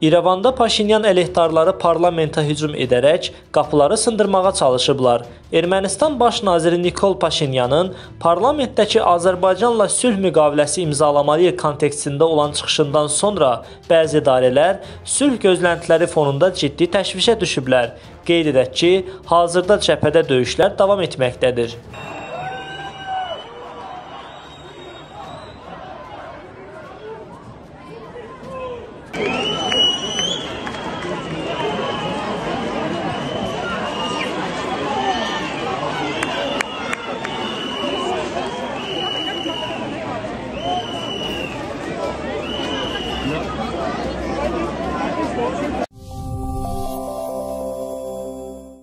İrəvanda Paşinyan əleyhdarları parlamentə hücum edərək qapıları sındırmağa çalışıblar. Ermənistan baş naziri Nikol Paşinyanın parlamentdəki Azərbaycanla sülh müqaviləsi imzalamalıyıq kontekstində olan çıxışından sonra bəzi idarələr sülh gözləntiləri fonunda ciddi təşvişə düşüblər. Qeyd edək ki, hazırda cəbhədə döyüşlər davam etməkdədir.